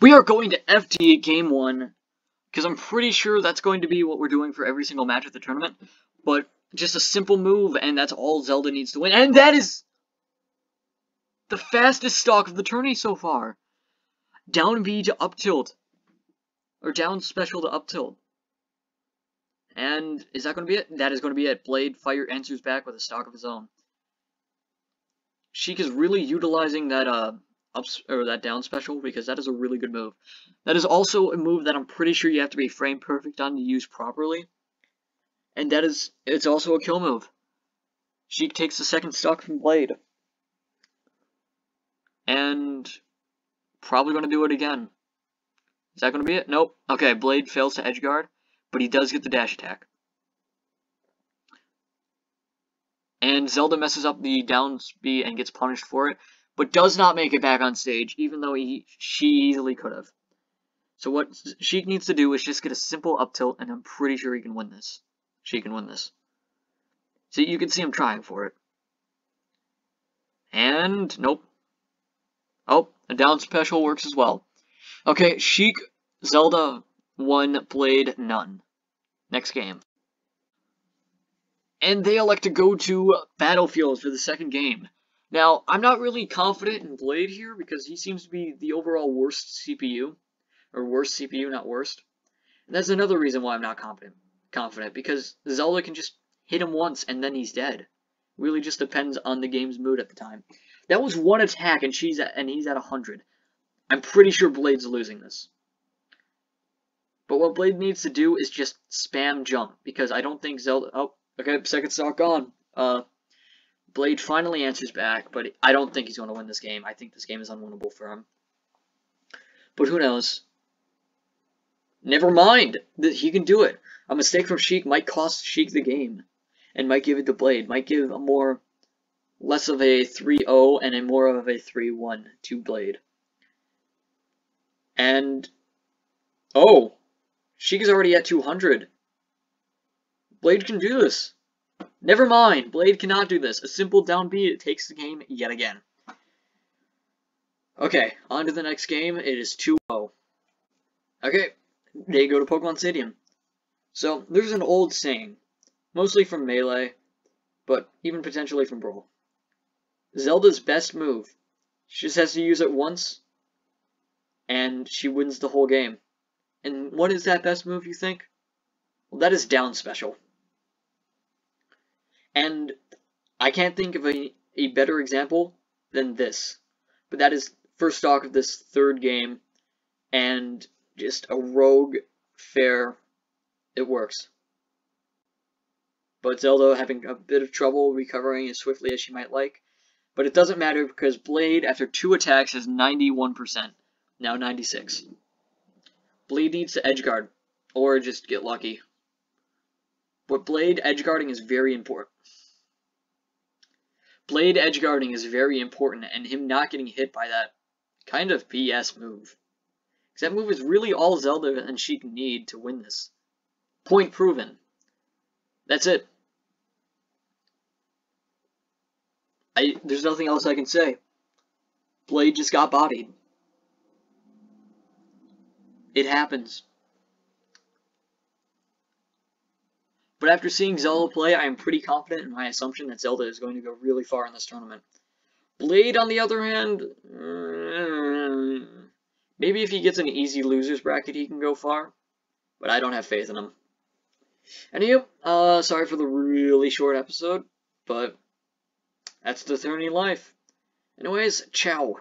We are going to FD game one, because I'm pretty sure that's going to be what we're doing for every single match of the tournament. But just a simple move, and that's all Zelda needs to win. And that is the fastest stock of the tourney so far. Down V to up tilt. Or down special to up tilt. And is that going to be it? That is going to be it. Blade Fire answers back with a stock of his own. Sheik is really utilizing that uh up or that down special because that is a really good move. That is also a move that I'm pretty sure you have to be frame perfect on to use properly. And that is it's also a kill move. Sheik takes the second stock from Blade. And probably going to do it again. Is that going to be it? Nope. Okay, Blade fails to edge guard, but he does get the dash attack. And Zelda messes up the down speed and gets punished for it, but does not make it back on stage, even though he she easily could have. So what Sheik needs to do is just get a simple up tilt, and I'm pretty sure he can win this. She can win this. See, you can see him trying for it. And, nope. Oh, a down special works as well. Okay, Sheik, Zelda, 1, Blade, none. Next game. And they elect to go to Battlefield for the second game. Now, I'm not really confident in Blade here because he seems to be the overall worst CPU. Or worst CPU, not worst. And that's another reason why I'm not confident. Confident because Zelda can just hit him once and then he's dead. Really just depends on the game's mood at the time. That was one attack and she's at, and he's at 100. I'm pretty sure Blade's losing this. But what Blade needs to do is just spam jump because I don't think Zelda. Oh, okay, second stock gone. Uh, Blade finally answers back, but I don't think he's going to win this game. I think this game is unwinnable for him. But who knows? Never mind. He can do it. A mistake from Sheik might cost Sheik the game. And might give it to Blade. Might give a more... Less of a 3-0 and a more of a 3-1 to Blade. And... Oh! Sheik is already at 200. Blade can do this. Never mind, Blade cannot do this. A simple down B takes the game yet again. Okay, on to the next game. It is 2-0. Okay, they go to Pokemon Stadium. So, there's an old saying, mostly from Melee, but even potentially from Brawl. Zelda's best move. She just has to use it once, and she wins the whole game. And what is that best move, you think? Well, that is down special. And I can't think of a, a better example than this. But that is first stock of this third game, and just a rogue fair. It works. But Zelda having a bit of trouble recovering as swiftly as she might like. But it doesn't matter because Blade, after two attacks, has 91%. Now 96. Blade needs to edge guard, or just get lucky. But Blade edge guarding is very important. Blade edge guarding is very important, and him not getting hit by that kind of BS move. Because that move is really all Zelda and Sheik need to win this. Point proven. That's it. I There's nothing else I can say. Blade just got bodied. It happens. But after seeing Zelda play, I am pretty confident in my assumption that Zelda is going to go really far in this tournament. Blade, on the other hand, mm, maybe if he gets an easy loser's bracket, he can go far. But I don't have faith in him. Anywho, uh, sorry for the really short episode, but that's the tourney life. Anyways, ciao.